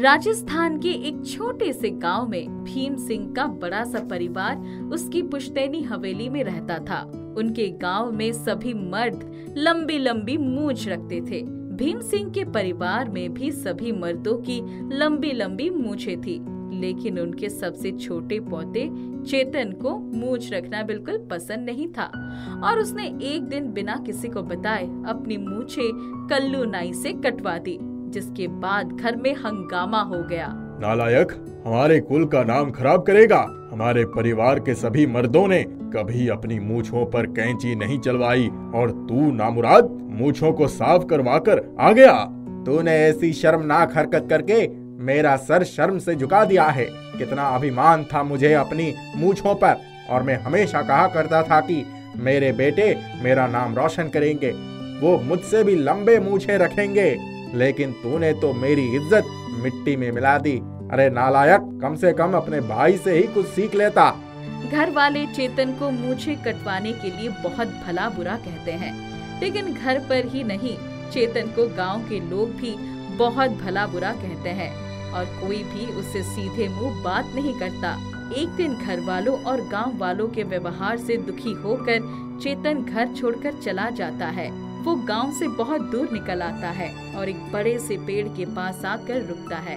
राजस्थान के एक छोटे से गाँव में भीम सिंह का बड़ा सा परिवार उसकी पुश्तैनी हवेली में रहता था। उनके गाँव में सभी मर्द लंबी लंबी मूछ रखते थे। भीम सिंह के परिवार में भी सभी मर्दों की लंबी लंबी मूछे थी, लेकिन उनके सबसे छोटे पोते चेतन को मूछ रखना बिल्कुल पसंद नहीं था। और उसने एक दिन बिना किसी को बताए अपनी मूछे कल्लू नाई से कटवा दी। जिसके बाद घर में हंगामा हो गया। नालायक, हमारे कुल का नाम खराब करेगा। हमारे परिवार के सभी मर्दों ने कभी अपनी मूछों पर कैंची नहीं चलवाई और तू नामुराद मूछों को साफ़ करवा कर आ गया। तूने ऐसी शर्मनाक हरकत करके मेरा सर शर्म से झुका दिया है। कितना अभिमान था मुझे अपनी मूछों पर। और मैं हमेशा कहा करता था कि मेरे बेटे मेरा नाम रोशन करेंगे। वो मुझसे भी लंबे मूछे रखेंगे। लेकिन तूने तो मेरी इज़्ज़त मिट्टी में मिला दी। अरे नालायक, कम से कम अपने भाई से ही कुछ सीख लेता। घर वाले चेतन को मूछे कटवाने के लिए बहुत भला बुरा कहते हैं। लेकिन घर पर ही नहीं, चेतन को गाँव के लोग भी बहुत भला बुरा कहते हैं। और कोई भी उससे सीधे मुँह बात नहीं करता। एक दिन घर वालों और गाँव वालों के व्यवहार से दुखी होकर चेतन घर छोड़कर चला जाता है। वो गाँव से बहुत दूर निकल आता है और एक बड़े से पेड़ के पास आकर रुकता है।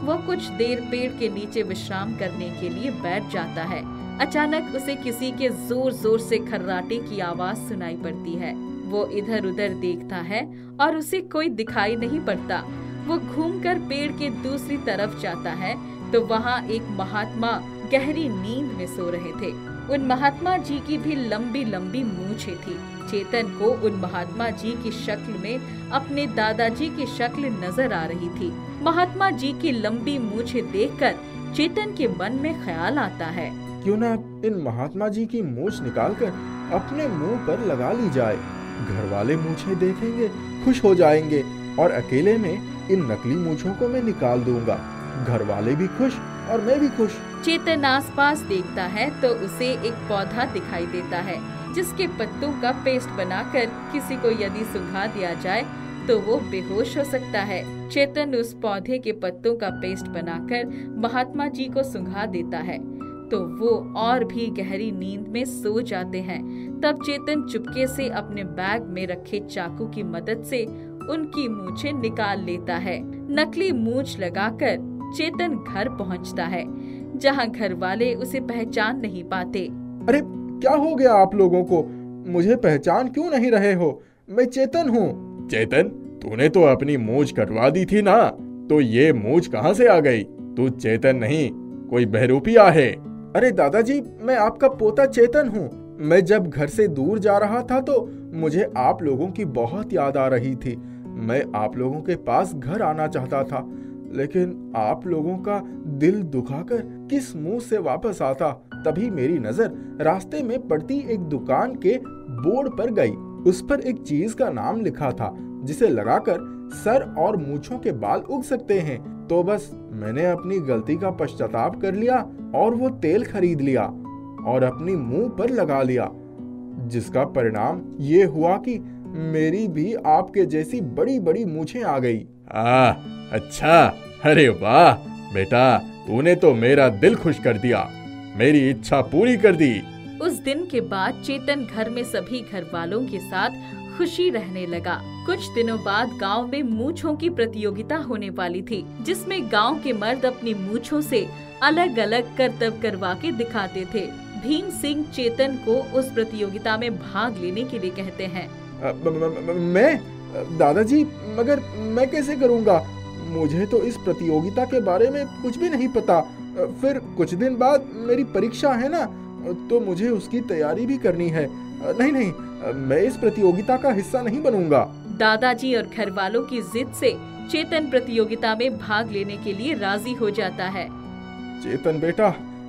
वो कुछ देर पेड़ के नीचे विश्राम करने के लिए बैठ जाता है। अचानक उसे किसी के ज़ोर ज़ोर से खर्राटे की आवाज़ सुनाई पड़ती है। वो इधर उधर देखता है और उसे कोई दिखाई नहीं पड़ता। वो घूमकर पेड़ के दूसरी तरफ़ जाता है तो वहाँ एक महात्मा गहरी नींद में सो रहे थे। उन महात्मा जी की भी लंबी लंबी मूछे थी। चेतन को उन महात्मा जी की शक्ल में अपने दादाजी की शक्ल नज़र आ रही थी। महात्मा जी की लंबी मूछे देखकर चेतन के मन में ख्याल आता है। क्यों ना इन महात्मा जी की मूछ निकालकर अपने मुँह पर लगा ली जाए। घर वाले मूछे देखेंगे, खुश हो जाएँगे और अकेले में इन नकली मूछों को मैं निकाल दूँगा। घर वाले भी खुश और मैं भी खुश। चेतन आसपास देखता है तो उसे एक पौधा दिखाई देता है, जिसके पत्तों का पेस्ट बनाकर किसी को यदि सुखा दिया जाए तो वो बेहोश हो सकता है। चेतन उस पौधे के पत्तों का पेस्ट बनाकर महात्मा जी को सुंघा देता है तो वो और भी गहरी नींद में सो जाते हैं। तब चेतन चुपके से अपने बैग में रखे चाकू की मदद से उनकी मूछे निकाल लेता है। नकली मूछ लगाकर चेतन घर पहुँचता है जहाँ घर वाले उसे पहचान नहीं पाते। अरे क्या हो गया आप लोगों को? मुझे पहचान क्यों नहीं रहे हो? मैं चेतन हूँ। चेतन तूने तो अपनी मूछ कटवा दी थी ना तो ये मूछ कहाँ से आ गई? तू चेतन नहीं कोई बहरूपिया है अरे दादाजी मैं आपका पोता चेतन हूँ। मैं जब घर से दूर जा रहा था तो मुझे आप लोगों की बहुत याद आ रही थी। मैं आप लोगों के पास घर आना चाहता था। लेकिन आप लोगों का दिल दुखाकर किस मुँह से वापस आता तभी मेरी नज़र रास्ते में पड़ती एक दुकान के बोर्ड पर गई। उस पर एक चीज़ का नाम लिखा था जिसे लगाकर सर और मूछों के बाल उग सकते हैं। तो बस मैंने अपनी गलती का पश्चाताप कर लिया और वो तेल खरीद लिया और अपनी मुँह पर लगा लिया जिसका परिणाम ये हुआ कि मेरी भी आपके जैसी बड़ी बड़ी मूछें आ गई। आ, अच्छा। अरे वाह बेटा तूने तो मेरा दिल खुश कर दिया। मेरी इच्छा पूरी कर दी। उस दिन के बाद चेतन घर में सभी घर वालों के साथ खुशी रहने लगा। कुछ दिनों बाद गाँव में मूछों की प्रतियोगिता होने वाली थी जिसमें गाँव के मर्द अपनी मूछों से अलग अलग करतब करवा के दिखाते थे। भीम सिंह चेतन को उस प्रतियोगिता में भाग लेने के लिए कहते हैं। मैं? दादाजी मगर मैं कैसे करूँगा? मुझे तो इस प्रतियोगिता के बारे में कुछ भी नहीं पता। फिर कुछ दिन बाद मेरी परीक्षा है ना तो मुझे उसकी तैयारी भी करनी है। नहीं नहीं मैं इस प्रतियोगिता का हिस्सा नहीं बनूँगा। दादाजी और घर वालों की जिद से चेतन प्रतियोगिता में भाग लेने के लिए राज़ी हो जाता है। चेतन बेटा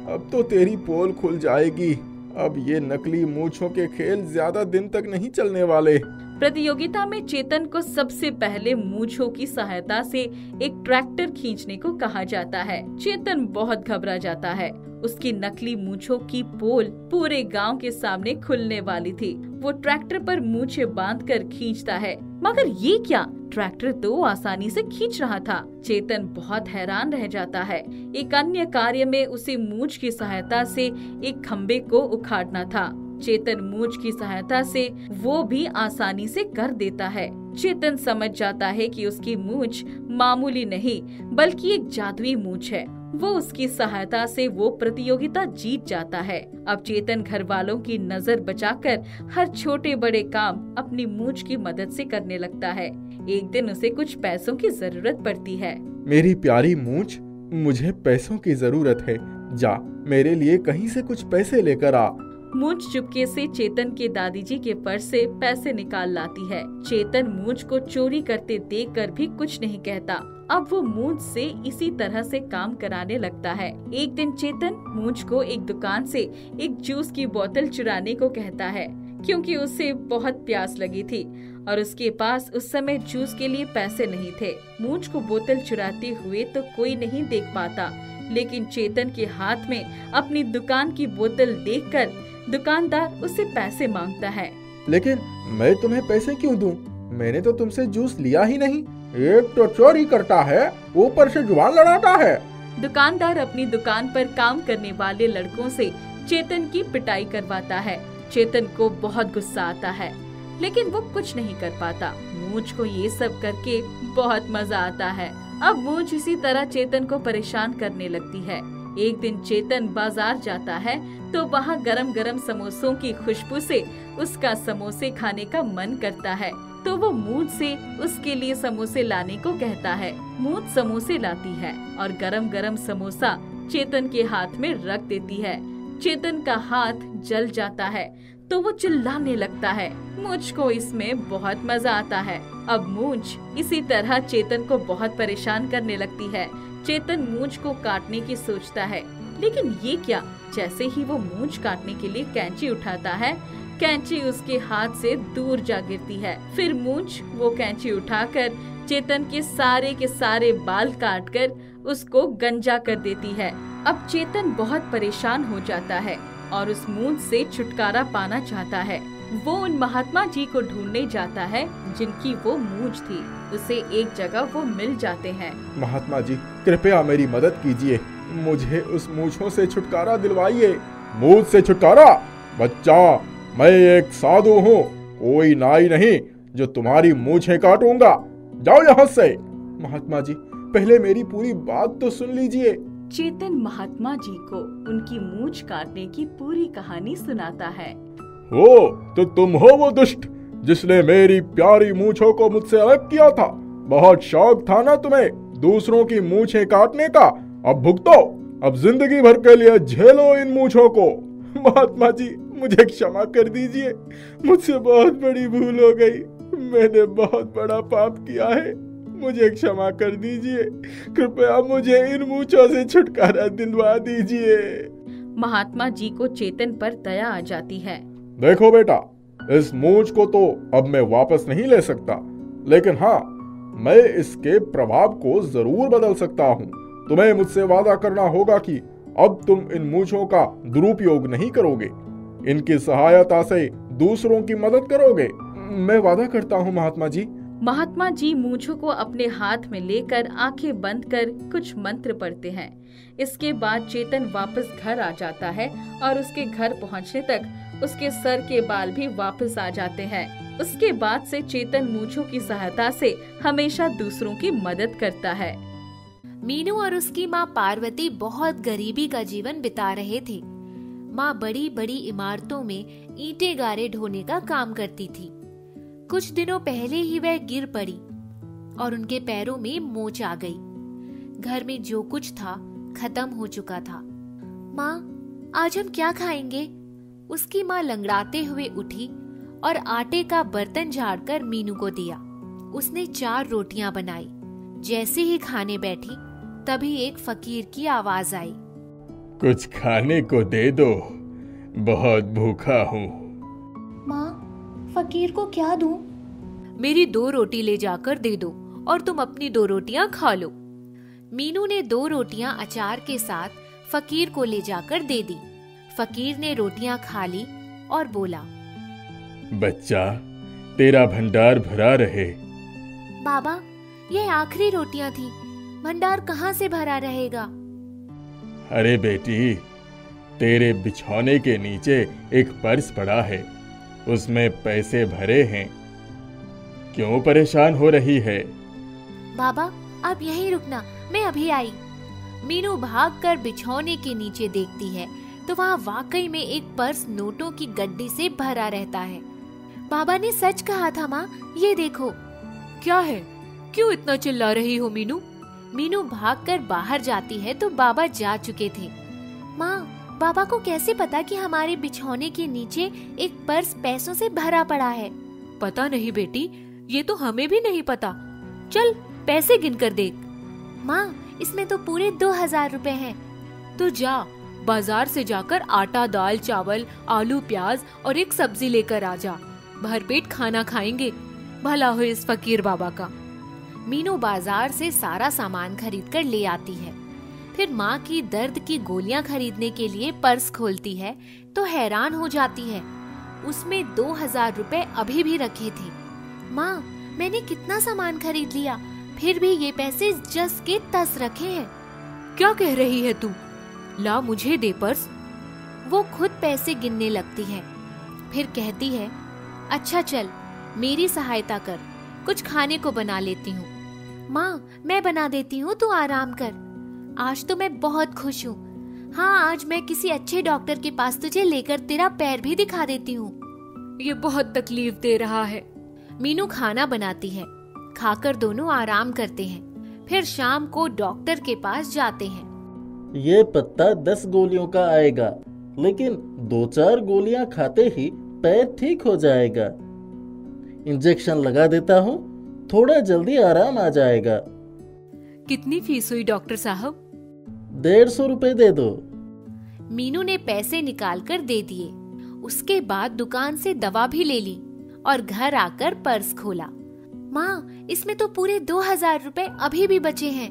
अब तो तेरी पोल खुल जाएगी। अब ये नकली मूछों के खेल ज़्यादा दिन तक नहीं चलने वाले। प्रतियोगिता में चेतन को सबसे पहले मूछों की सहायता से एक ट्रैक्टर खींचने को कहा जाता है। चेतन बहुत घबरा जाता है। उसकी नकली मूछों की पोल पूरे गाँव के सामने खुलने वाली थी। वो ट्रैक्टर पर मूछे बाँध कर खींचता है। मगर ये क्या? ट्रैक्टर तो आसानी से खींच रहा था। चेतन बहुत हैरान रह जाता है। एक अन्य कार्य में उसे मूछ की सहायता से एक खम्बे को उखाड़ना था। चेतन मूछ की सहायता से वो भी आसानी से कर देता है। चेतन समझ जाता है कि उसकी मूछ मामूली नहीं, बल्कि एक जादुई मूछ है। वो उसकी सहायता से वो प्रतियोगिता जीत जाता है। अब चेतन घर वालों की नज़र बचाकर हर छोटे बड़े काम अपनी मूछ की मदद से करने लगता है। एक दिन उसे कुछ पैसों की ज़रूरत पड़ती है। मेरी प्यारी मूछ मुझे पैसों की ज़रूरत है। जा, मेरे लिए कहीं से कुछ पैसे लेकर आ। मूछ चुपके से चेतन के दादी जी के पर्स से पैसे निकाल लाती है। चेतन मूछ को चोरी करते देखकर भी कुछ नहीं कहता। अब वो मूछ से इसी तरह से काम कराने लगता है। एक दिन चेतन मूछ को एक दुकान से एक जूस की बोतल चुराने को कहता है, क्योंकि उसे बहुत प्यास लगी थी और उसके पास उस समय जूस के लिए पैसे नहीं थे। मूछ को बोतल चुराते हुए तो कोई नहीं देख पाता, लेकिन चेतन के हाथ में अपनी दुकान की बोतल देखकर दुकानदार उससे पैसे माँगता है। लेकिन मैं तुम्हें पैसे क्यों दूँ? मैंने तो तुमसे जूस लिया ही नहीं। एक तो चोरी करता है ऊपर से ज़ुबान लड़ाता है। दुकानदार अपनी दुकान पर काम करने वाले लड़कों से चेतन की पिटाई करवाता है। चेतन को बहुत गुस्सा आता है लेकिन वो कुछ नहीं कर पाता। मूछ को ये सब करके बहुत मज़ा आता है। अब मूछ इसी तरह चेतन को परेशान करने लगती है। एक दिन चेतन बाज़ार जाता है तो वहाँ गरम गरम समोसों की खुशबू से उसका समोसे खाने का मन करता है। तो वो मूद से उसके लिए समोसे लाने को कहता है। मूद समोसे लाती है और गरम गरम समोसा चेतन के हाथ में रख देती है। चेतन का हाथ जल जाता है तो वो चिल्लाने लगता है। मुझको इसमें बहुत मज़ा आता है। अब मूछ इसी तरह चेतन को बहुत परेशान करने लगती है। चेतन मूछ को काटने की सोचता है। लेकिन ये क्या? जैसे ही वो मूछ काटने के लिए कैंची उठाता है, कैंची उसके हाथ से दूर जा गिरती है। फिर मूछ वो कैंची उठाकर, चेतन के सारे के सारे बाल काट कर उसको गंजा कर देती है। अब चेतन बहुत परेशान हो जाता है और उस मूछ से छुटकारा पाना चाहता है। वो उन महात्मा जी को ढूँढने जाता है, जिनकी वो मूछ थी। उसे एक जगह वो मिल जाते हैं। महात्मा जी, कृपया मेरी मदद कीजिए। मुझे उस मूछों से छुटकारा दिलवाइए। मूछ से छुटकारा? बच्चा मैं एक साधु हूँ। कोई नाई नहीं जो तुम्हारी मूछे काटूँगा। जाओ यहाँ से। महात्मा जी पहले मेरी पूरी बात तो सुन लीजिए। चेतन महात्मा जी को उनकी मूछ काटने की पूरी कहानी सुनाता है। हो तो तुम हो वो दुष्ट जिसने मेरी प्यारी मूछों को मुझसे अलग किया था। बहुत शौक था ना तुम्हें दूसरों की मूछें काटने का। अब भुगतो। अब ज़िंदगी भर के लिए झेलो इन मूछों को। महात्मा जी मुझे क्षमा कर दीजिए। मुझसे बहुत बड़ी भूल हो गई। मैंने बहुत बड़ा पाप किया है। मुझे क्षमा कर दीजिए। कृपया मुझे इन मूछों से छुटकारा दिलवा दीजिए। महात्मा जी को चेतन पर दया आ जाती है। देखो बेटा इस मूछ को तो अब मैं वापस नहीं ले सकता। लेकिन हाँ मैं इसके प्रभाव को ज़रूर बदल सकता हूँ। तुम्हें मुझसे वादा करना होगा कि अब तुम इन मूछों का दुरुपयोग नहीं करोगे। इनकी सहायता से दूसरों की मदद करोगे। मैं वादा करता हूँ महात्मा जी। महात्मा जी मूछों को अपने हाथ में लेकर आँखें बंद कर कुछ मंत्र पढ़ते हैं। इसके बाद चेतन वापस घर आ जाता है और उसके घर पहुँचने तक उसके सर के बाल भी वापस आ जाते हैं। उसके बाद से चेतन मूछों की सहायता से हमेशा दूसरों की मदद करता है। मीनू और उसकी माँ पार्वती बहुत गरीबी का जीवन बिता रहे थे। माँ बड़ी बड़ी इमारतों में ईटे गारे ढोने का काम करती थी। कुछ दिनों पहले ही वह गिर पड़ी और उनके पैरों में मोच आ गई। घर में जो कुछ था, खत्म हो चुका था। माँ, आज हम क्या खाएँगे? उसकी माँ लंगड़ाते हुए उठी और आटे का बर्तन झाड़कर मीनू को दिया। उसने चार रोटियाँ बनाई। जैसे ही खाने बैठी तभी एक फकीर की आवाज़ आई। कुछ खाने को दे दो बहुत भूखा हूँ। माँ फकीर को क्या दूँ? मेरी दो रोटी ले जाकर दे दो और तुम अपनी दो रोटियाँ खा लो। मीनू ने दो रोटियाँ अचार के साथ फकीर को ले जाकर दे दी। फकीर ने रोटियाँ खा ली और बोला बच्चा तेरा भंडार भरा रहे। बाबा ये आखिरी रोटियाँ थी। भंडार कहाँ से भरा रहेगा? अरे बेटी तेरे बिछौने के नीचे एक पर्स पड़ा है। उसमें पैसे भरे हैं। क्यों परेशान हो रही है? बाबा आप यहीं रुकना मैं अभी आई। मीनू भागकर बिछौने के नीचे देखती है तो वहाँ वाकई में एक पर्स नोटों की गड्डी से भरा रहता है। बाबा ने सच कहा था माँ ये देखो। क्या है? क्यों इतना चिल्ला रही हो मीनू? मीनू भागकर बाहर जाती है तो बाबा जा चुके थे। माँ बाबा को कैसे पता कि हमारे बिछौने के नीचे एक पर्स पैसों से भरा पड़ा है? पता नहीं बेटी ये तो हमें भी नहीं पता। चल पैसे गिन कर देख। माँ इसमें तो पूरे दो हज़ार रूपए है। तो जा बाज़ार से जाकर आटा दाल चावल आलू प्याज और एक सब्ज़ी लेकर आ जा। भरपेट खाना खाएँगे। भला हो इस फकीर बाबा का। मीनू बाज़ार से सारा सामान खरीद कर ले आती है। फिर माँ की दर्द की गोलियाँ खरीदने के लिए पर्स खोलती है तो हैरान हो जाती है। उसमें दो हज़ार रूपए अभी भी रखे थे। माँ, मैंने कितना सामान खरीद लिया, फिर भी ये पैसे जस के तस रखे हैं। क्या कह रही है तू? ला मुझे दे पर्स। वो खुद पैसे गिनने लगती है। फिर कहती है अच्छा चल, मेरी सहायता कर, कुछ खाने को बना लेती हूँ। माँ मैं बना देती हूँ तू आराम कर। आज तो मैं बहुत खुश हूँ। हाँ आज मैं किसी अच्छे डॉक्टर के पास तुझे लेकर तेरा पैर भी दिखा देती हूँ। ये बहुत तकलीफ़ दे रहा है। मीनू खाना बनाती है। खाकर दोनों आराम करते हैं। फिर शाम को डॉक्टर के पास जाते हैं। ये पत्ता दस गोलियों का आएगा लेकिन दो चार गोलियाँ खाते ही पैर ठीक हो जाएगा। इंजेक्शन लगा देता हूँ थोड़ा जल्दी आराम आ जाएगा। कितनी फ़ीस हुई डॉक्टर साहब? डेढ़ सौ रूपए दे दो। मीनू ने पैसे निकाल कर दे दिए। उसके बाद दुकान से दवा भी ले ली और घर आकर पर्स खोला। माँ इसमें तो पूरे दो हज़ार रूपए अभी भी बचे हैं।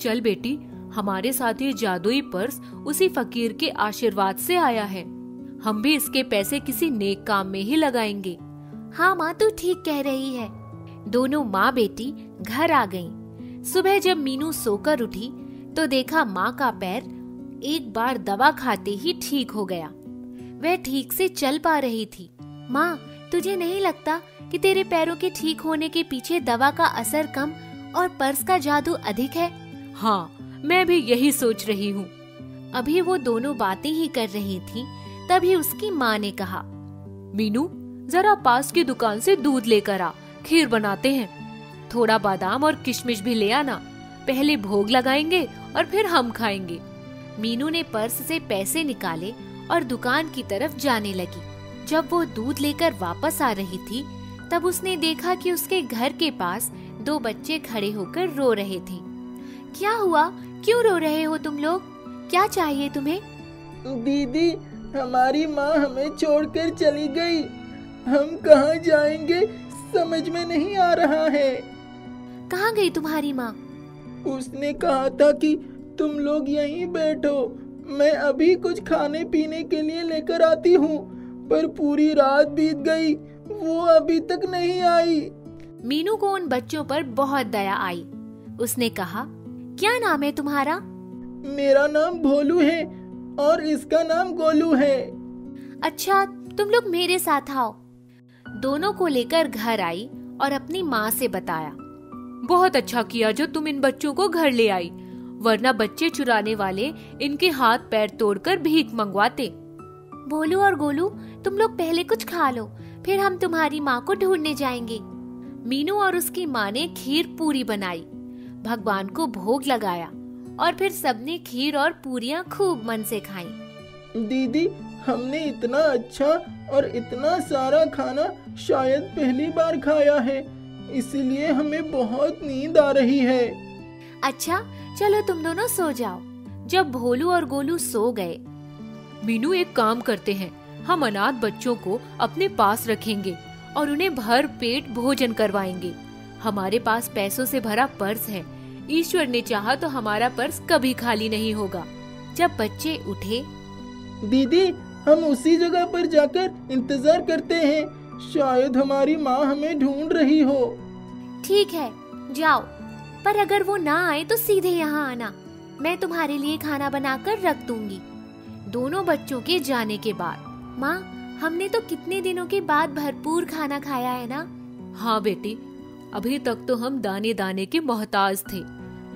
चल बेटी हमारे साथ ये जादुई पर्स उसी फकीर के आशीर्वाद से आया है। हम भी इसके पैसे किसी नेक काम में ही लगाएँगे। हाँ माँ तू ठीक कह रही है। दोनों माँ बेटी घर आ गईं। सुबह जब मीनू सोकर उठी तो देखा माँ का पैर एक बार दवा खाते ही ठीक हो गया। वह ठीक से चल पा रही थी। माँ, तुझे नहीं लगता कि तेरे पैरों के ठीक होने के पीछे दवा का असर कम और पर्स का जादू अधिक है? हाँ मैं भी यही सोच रही हूँ। अभी वो दोनों बातें ही कर रही थी, तभी उसकी माँ ने कहा, मीनू, जरा पास की दुकान से दूध लेकर आ। खीर बनाते हैं। थोड़ा बादाम और किशमिश भी ले आना। पहले भोग लगाएँगे और फिर हम खाएँगे। मीनू ने पर्स से पैसे निकाले और दुकान की तरफ़ जाने लगी। जब वो दूध लेकर वापस आ रही थी, तब उसने देखा कि उसके घर के पास दो बच्चे खड़े होकर रो रहे थे। क्या हुआ? क्यों रो रहे हो तुम लोग? क्या चाहिए तुम्हें? दीदी, हमारी माँ हमें छोड़कर चली गई। हम कहाँ जाएँगे? समझ में नहीं आ रहा है। कहाँ गई तुम्हारी माँ? उसने कहा था कि तुम लोग यहीं बैठो। मैं अभी कुछ खाने पीने के लिए लेकर आती हूँ पर पूरी रात बीत गई। वो अभी तक नहीं आई। मीनू को उन बच्चों पर बहुत दया आई। उसने कहा क्या नाम है तुम्हारा? मेरा नाम भोलू है और इसका नाम गोलू है। अच्छा तुम लोग मेरे साथ आओ। दोनों को लेकर घर आई और अपनी माँ से बताया। बहुत अच्छा किया जो तुम इन बच्चों को घर ले आई वरना बच्चे चुराने वाले इनके हाथ पैर तोड़कर भीख मंगवाते। बोलू और गोलू तुम लोग पहले कुछ खा लो फिर हम तुम्हारी माँ को ढूँढने जाएँगे। मीनू और उसकी माँ ने खीर पूरी बनाई भगवान को भोग लगाया और फिर सबने खीर और पूरियाँ खूब मन से खाई। दीदी हमने इतना अच्छा और इतना सारा खाना शायद पहली बार खाया है इसलिए हमें बहुत नींद आ रही है। अच्छा चलो तुम दोनों सो जाओ। जब भोलू और गोलू सो गए मीनू एक काम करते हैं। हम अनाथ बच्चों को अपने पास रखेंगे और उन्हें भर पेट भोजन करवाएँगे। हमारे पास पैसों से भरा पर्स है। ईश्वर ने चाहा तो हमारा पर्स कभी खाली नहीं होगा। जब बच्चे उठे दीदी हम उसी जगह पर जाकर इंतज़ार करते हैं। शायद हमारी माँ हमें ढूंढ रही हो। ठीक है जाओ। पर अगर वो ना आए तो सीधे यहाँ आना। मैं तुम्हारे लिए खाना बनाकर रख दूँगी। दोनों बच्चों के जाने के बाद। माँ हमने तो कितने दिनों के बाद भरपूर खाना खाया है ना? हाँ बेटी अभी तक तो हम दाने दाने के मोहताज थे।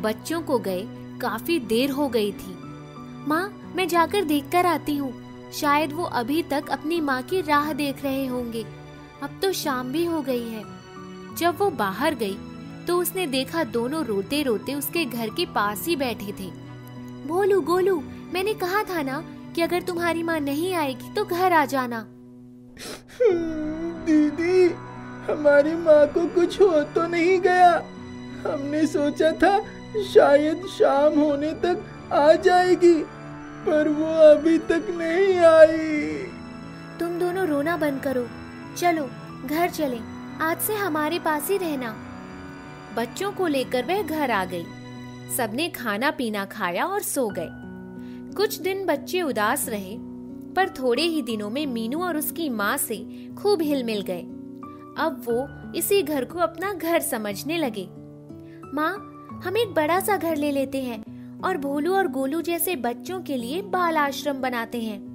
बच्चों को गए काफ़ी देर हो गई थी। माँ मैं जाकर देख कर आती हूँ। शायद वो अभी तक अपनी माँ की राह देख रहे होंगे। अब तो शाम भी हो गई है। जब वो बाहर गई तो उसने देखा दोनों रोते रोते उसके घर के पास ही बैठे थे। बोलू, गोलू, मैंने कहा था ना कि अगर तुम्हारी माँ नहीं आएगी तो घर आ जाना। दीदी, हमारी माँ को कुछ हो तो नहीं गया। हमने सोचा था शायद शाम होने तक आ जाएगी। पर वो अभी तक नहीं आई। तुम दोनों रोना बंद करो। चलो, घर चले। आज से हमारे पास ही रहना। बच्चों को लेकर वह घर आ गई। सबने खाना पीना खाया और सो गए। कुछ दिन बच्चे उदास रहे, पर थोड़े ही दिनों में मीनू और उसकी माँ से खूब हिल मिल गए। अब वो इसी घर को अपना घर समझने लगे। माँ, हम एक बड़ा सा घर ले लेते हैं। और भोलू और गोलू जैसे बच्चों के लिए बाल आश्रम बनाते हैं।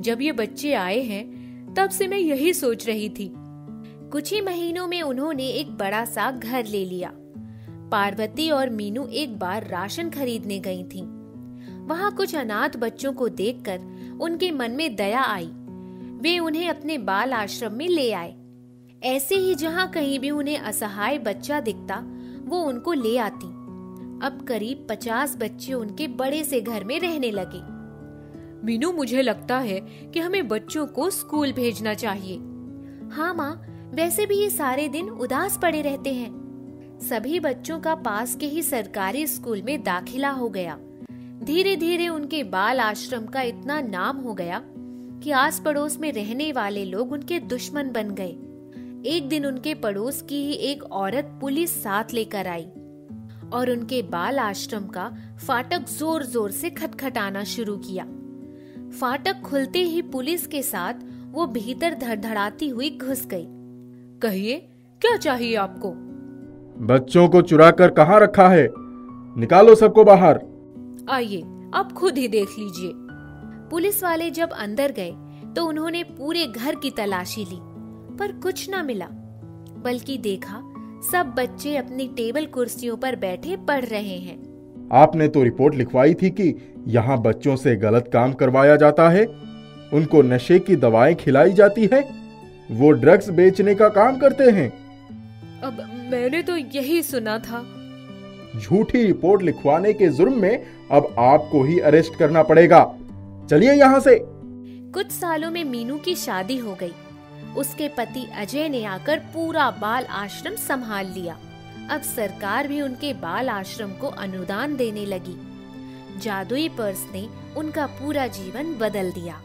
जब ये बच्चे आए हैं तब से मैं यही सोच रही थी। कुछ ही महीनों में उन्होंने एक बड़ा सा घर ले लिया। पार्वती और मीनू एक बार राशन खरीदने गई थीं। वहाँ कुछ अनाथ बच्चों को देखकर उनके मन में दया आई। वे उन्हें अपने बाल आश्रम में ले आए। ऐसे ही जहाँ कहीं भी उन्हें असहाय बच्चा दिखता वो उनको ले आती। अब करीब पचास बच्चे उनके बड़े से घर में रहने लगे। मीनू, मुझे लगता है कि हमें बच्चों को स्कूल भेजना चाहिए। हाँ माँ, वैसे भी ये सारे दिन उदास पड़े रहते हैं। सभी बच्चों का पास के ही सरकारी स्कूल में दाखिला हो गया। धीरे धीरे उनके बाल आश्रम का इतना नाम हो गया कि आस पड़ोस में रहने वाले लोग उनके दुश्मन बन गए। एक दिन उनके पड़ोस की ही एक औरत पुलिस साथ लेकर आई। और उनके बाल आश्रम का फाटक ज़ोर ज़ोर से खटखटाना शुरू किया। फाटक खुलते ही पुलिस के साथ वो भीतर धड़धड़ाती हुई घुस गई। कहिए क्या चाहिए आपको? बच्चों को चुरा कर कहाँ रखा है? निकालो सबको बाहर। आइए आप खुद ही देख लीजिए। पुलिस वाले जब अंदर गए तो उन्होंने पूरे घर की तलाशी ली पर कुछ न मिला बल्कि देखा सब बच्चे अपनी टेबल कुर्सियों पर बैठे पढ़ रहे हैं। आपने तो रिपोर्ट लिखवाई थी कि यहाँ बच्चों से गलत काम करवाया जाता है उनको नशे की दवाएँ खिलाई जाती है वो ड्रग्स बेचने का काम करते हैं। अब मैंने तो यही सुना था। झूठी रिपोर्ट लिखवाने के जुर्म में अब आपको ही अरेस्ट करना पड़ेगा। चलिए यहाँ से। कुछ सालों में मीनू की शादी हो गई। उसके पति अजय ने आकर पूरा बाल आश्रम संभाल लिया। अब सरकार भी उनके बाल आश्रम को अनुदान देने लगी। जादुई पर्स ने उनका पूरा जीवन बदल दिया।